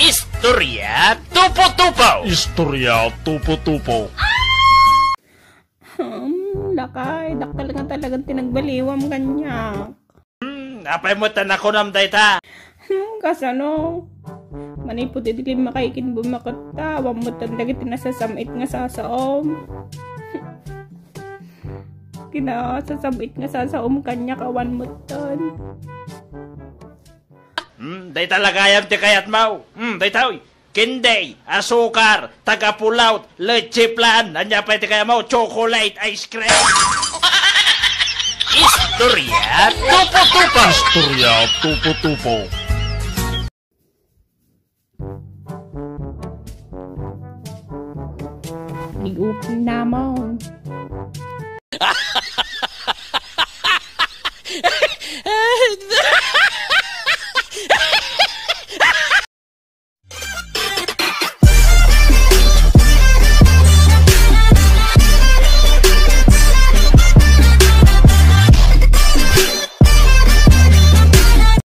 Istorya Tupo-Tupo! Istorya tupo-tupo. Hmm, lakay, dak talaga talagang tinagbaliwam kanya. Hmm, apay mo tanak ko nam dayta. Hmm, kasano? Manipot iti makaikin bumakata, wam mo talaga tinasasamit nga sasaom. Kinasasamit nga sasaom kanya kawan mo ton. Hmm, day talagayam ti kayat mau. Hmm, day taoy. Kinday, asukar, tagapulaut, leche plan, anya pa ti kaya mau, chocolate ice cream. Istorya Tupo-Tupo! Istorya tupo-tupo. Ligupin namon.